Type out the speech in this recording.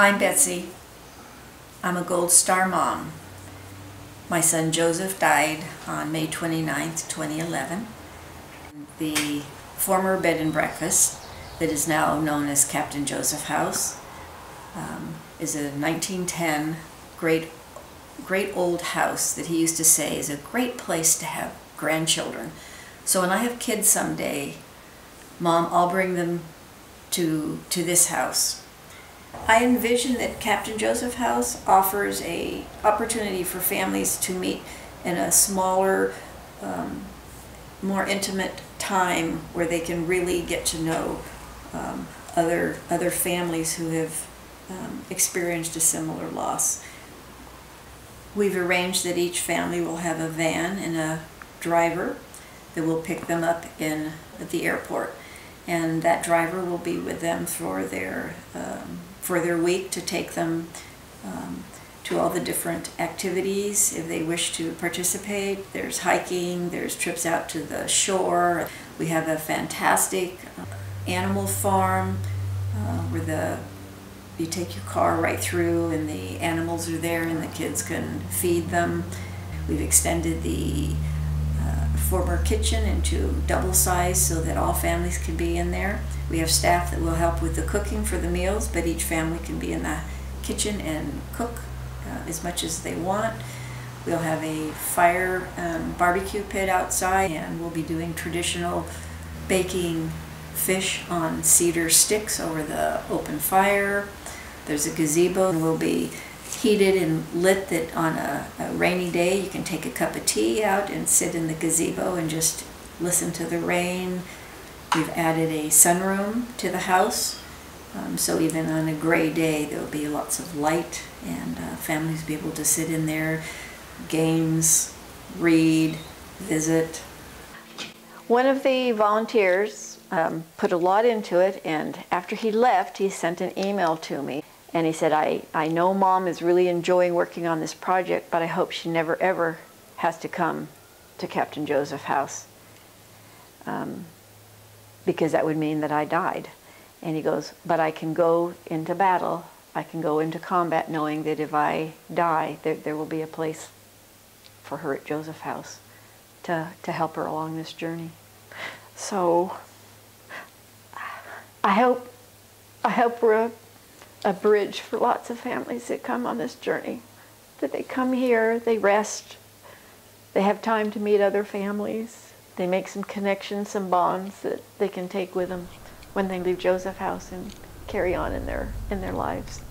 I'm Betsy. I'm a Gold Star mom. My son Joseph died on May 29th, 2011. The former bed and breakfast that is now known as Captain Joseph House um, is a 1910 great, great old house that he used to say is a great place to have grandchildren. So when I have kids someday, Mom, I'll bring them to, to this house. I envision that Captain Joseph House offers a opportunity for families to meet in a smaller, um, more intimate time where they can really get to know um, other other families who have um, experienced a similar loss. We've arranged that each family will have a van and a driver that will pick them up in at the airport, and that driver will be with them for their um, for their week to take them um, to all the different activities if they wish to participate. There's hiking, there's trips out to the shore. We have a fantastic uh, animal farm uh, where the you take your car right through and the animals are there and the kids can feed them. We've extended the former kitchen into double size so that all families can be in there. We have staff that will help with the cooking for the meals, but each family can be in the kitchen and cook uh, as much as they want. We'll have a fire um, barbecue pit outside and we'll be doing traditional baking fish on cedar sticks over the open fire. There's a gazebo and will be heated and lit that on a, a, rainy day you can take a cup of tea out and sit in the gazebo and just listen to the rain. We've added a sunroom to the house um, so even on a gray day there will be lots of light and uh, families will be able to sit in there, games, read, visit. One of the volunteers um, put a lot into it and after he left he sent an email to me and he said, I, I know mom is really enjoying working on this project, but I hope she never ever has to come to Captain Joseph House um, because that would mean that I died. And he goes, but I can go into battle, I can go into combat knowing that if I die, there, there will be a place for her at Joseph House to, to help her along this journey. So I hope, I hope we're a bridge for lots of families that come on this journey. That they come here, they rest, they have time to meet other families, they make some connections, some bonds that they can take with them when they leave Joseph House and carry on in their in their lives.